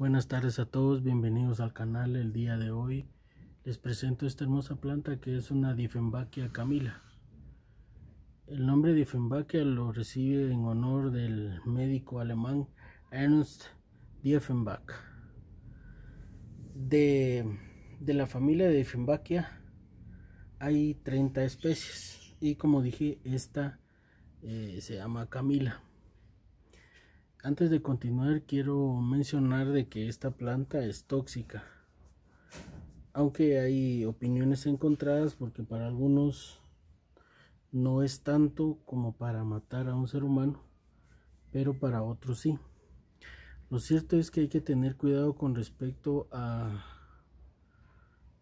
Buenas tardes a todos, bienvenidos al canal. El día de hoy les presento esta hermosa planta que es una Dieffenbachia camila. El nombre Dieffenbachia lo recibe en honor del médico alemán Ernst Dieffenbach. De, de la familia de hay 30 especies y como dije esta eh, se llama camila. Antes de continuar quiero mencionar de que esta planta es tóxica. Aunque hay opiniones encontradas porque para algunos no es tanto como para matar a un ser humano, pero para otros sí. Lo cierto es que hay que tener cuidado con respecto a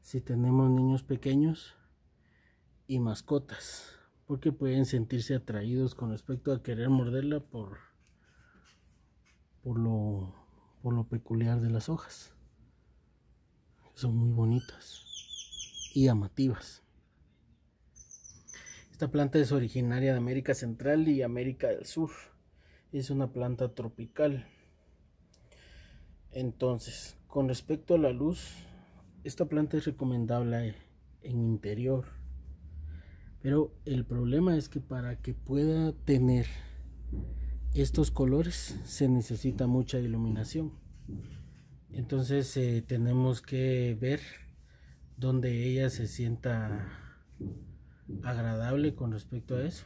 si tenemos niños pequeños y mascotas, porque pueden sentirse atraídos con respecto a querer morderla por por lo, por lo peculiar de las hojas. Son muy bonitas y llamativas. Esta planta es originaria de América Central y América del Sur. Es una planta tropical. Entonces, con respecto a la luz, esta planta es recomendable en interior. Pero el problema es que para que pueda tener estos colores se necesita mucha iluminación. Entonces eh, tenemos que ver donde ella se sienta agradable con respecto a eso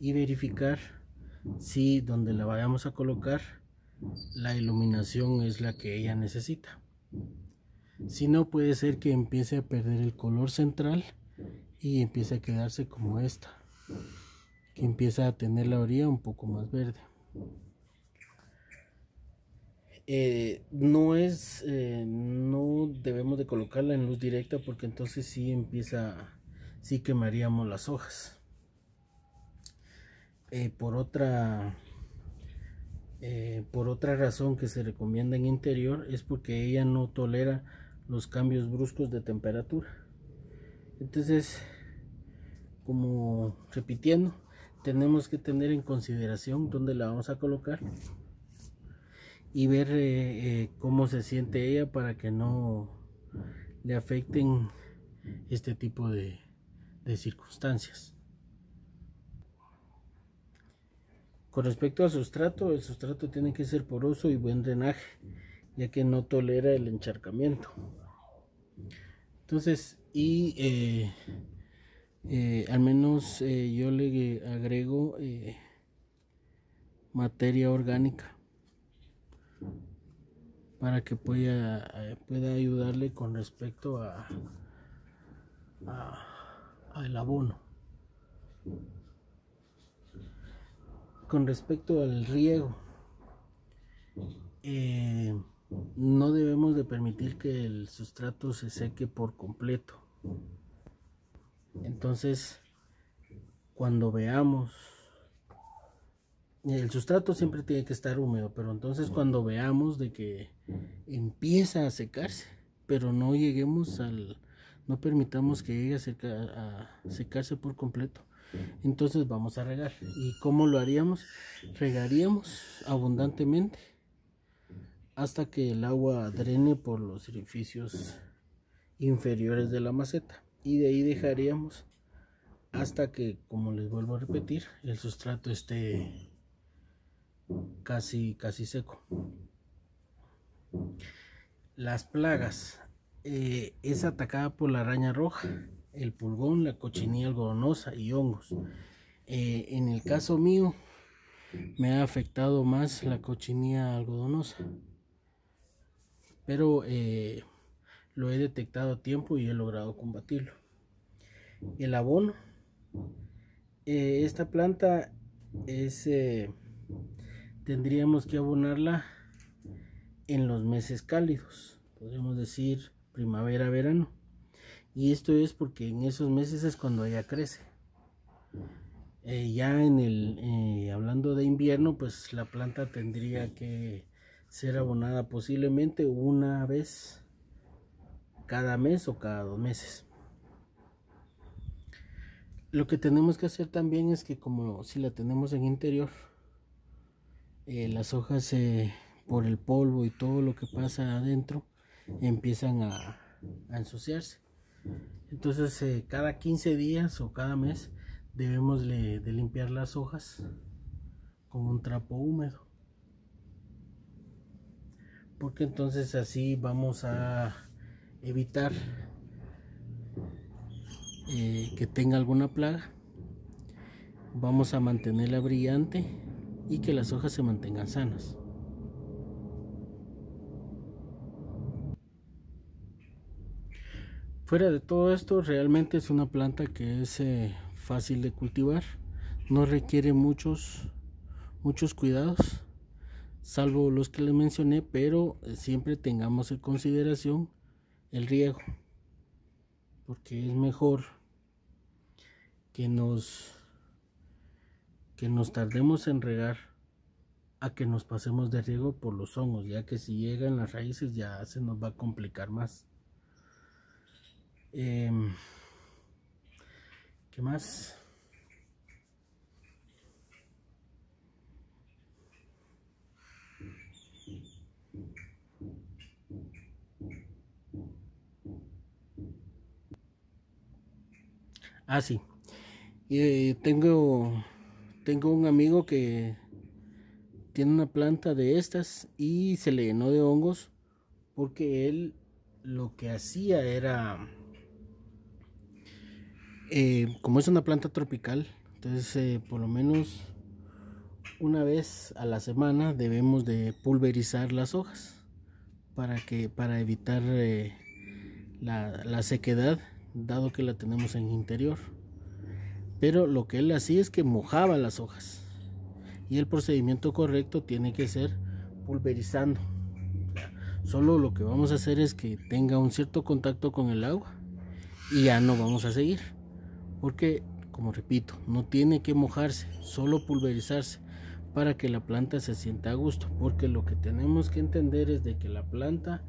y verificar si donde la vayamos a colocar la iluminación es la que ella necesita. Si no puede ser que empiece a perder el color central y empiece a quedarse como esta empieza a tener la orilla un poco más verde. Eh, no es, eh, no debemos de colocarla en luz directa porque entonces sí empieza, sí quemaríamos las hojas. Eh, por otra, por otra razón que se recomienda en interior es porque ella no tolera los cambios bruscos de temperatura. Entonces, como repitiendo, tenemos que tener en consideración dónde la vamos a colocar y ver eh, eh, cómo se siente ella para que no le afecten este tipo de, circunstancias. Con respecto al sustrato, el sustrato tiene que ser poroso y buen drenaje, ya que no tolera el encharcamiento. Entonces, y eh, eh, al menos eh, yo le agrego eh, materia orgánica para que pueda, pueda ayudarle con respecto a, al abono. Con respecto al riego no debemos de permitir que el sustrato se seque por completo entonces, cuando veamos, el sustrato siempre tiene que estar húmedo, pero entonces cuando veamos de que empieza a secarse, pero no lleguemos al, no permitamos que llegue a, secarse por completo, entonces vamos a regar. ¿Y cómo lo haríamos? Regaríamos abundantemente hasta que el agua drene por los orificios inferiores de la maceta y de ahí dejaríamos hasta que como les vuelvo a repetir el sustrato esté casi casi seco. Las plagas eh, es atacada por la araña roja el pulgón la cochinilla algodonosa y hongos. Eh, en el caso mío me ha afectado más la cochinilla algodonosa. Pero eh, lo he detectado a tiempo y he logrado combatirlo. El abono. Eh, esta planta es eh, tendríamos que abonarla en los meses cálidos, podríamos decir primavera, verano. Y esto es porque en esos meses es cuando ella crece. Eh, ya en el hablando de invierno, pues la planta tendría que ser abonada posiblemente una vez cada mes o cada dos meses. Lo que tenemos que hacer también es que como si la tenemos en interior, eh, las hojas se por el polvo y todo lo que pasa adentro empiezan a, ensuciarse entonces eh, cada 15 días o cada mes debemos de limpiar las hojas con un trapo húmedo porque entonces así vamos a evitar eh, que tenga alguna plaga vamos a mantenerla brillante y que las hojas se mantengan sanas. Fuera de todo esto realmente es una planta que es eh, fácil de cultivar no requiere muchos muchos cuidados salvo los que les mencioné pero eh, siempre tengamos en consideración el riego porque es mejor que nos que nos tardemos en regar a que nos pasemos de riego por los hongos ya que si llegan las raíces ya se nos va a complicar más em, ¿qué más? Ah, sí. Eh, tengo, tengo un amigo que tiene una planta de estas y se le llenó de hongos porque él lo que hacía era, eh, como es una planta tropical, entonces eh, por lo menos una vez a la semana debemos de pulverizar las hojas para que para evitar la, la sequedad dado que la tenemos en interior. Pero lo que él hacía es que mojaba las hojas. Y el procedimiento correcto tiene que ser pulverizando. solo lo que vamos a hacer es que tenga un cierto contacto con el agua y ya no vamos a seguir. Porque, como repito, no tiene que mojarse, solo pulverizarse para que la planta se sienta a gusto. Porque lo que tenemos que entender es de que la planta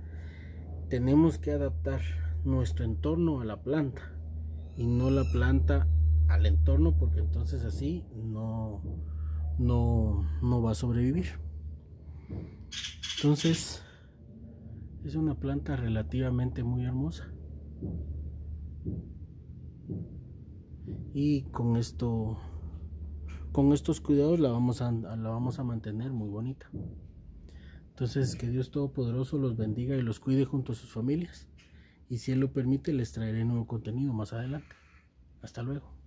tenemos que adaptar nuestro entorno a la planta y no la planta al entorno porque entonces así no, no, no va a sobrevivir. Entonces es una planta relativamente muy hermosa. Y con esto con estos cuidados la vamos a, la vamos a mantener muy bonita. Entonces que Dios Todopoderoso los bendiga y los cuide junto a sus familias y si Él lo permite les traeré nuevo contenido más adelante. Hasta luego.